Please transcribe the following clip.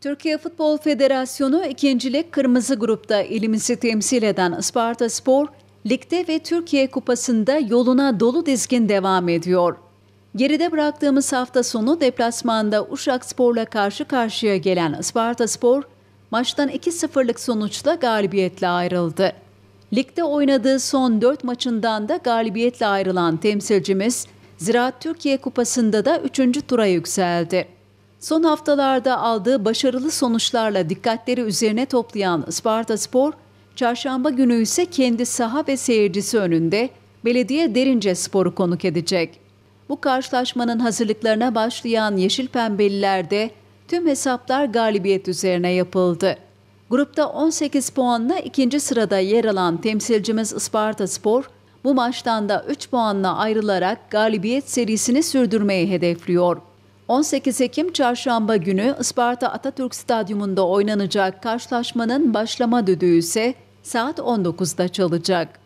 Türkiye Futbol Federasyonu ikincilik kırmızı grupta ilimizi temsil eden Isparta Spor, ligde ve Türkiye Kupası'nda yoluna dolu dizgin devam ediyor. Geride bıraktığımız hafta sonu deplasmanda Uşak Spor'la karşı karşıya gelen Isparta Spor, maçtan 2-0'lık sonuçla galibiyetle ayrıldı. Ligde oynadığı son 4 maçından da galibiyetle ayrılan temsilcimiz, Ziraat Türkiye Kupası'nda da 3. tura yükseldi. Son haftalarda aldığı başarılı sonuçlarla dikkatleri üzerine toplayan Isparta Spor, çarşamba günü ise kendi saha ve seyircisi önünde Belediye Derince Spor'u konuk edecek. Bu karşılaşmanın hazırlıklarına başlayan Yeşil Pembeliler'de tüm hesaplar galibiyet üzerine yapıldı. Grupta 18 puanla ikinci sırada yer alan temsilcimiz Isparta Spor, bu maçtan da 3 puanla ayrılarak galibiyet serisini sürdürmeyi hedefliyor. 18 Ekim çarşamba günü Isparta Atatürk Stadyumunda oynanacak karşılaşmanın başlama düdüğü ise saat 19'da çalacak.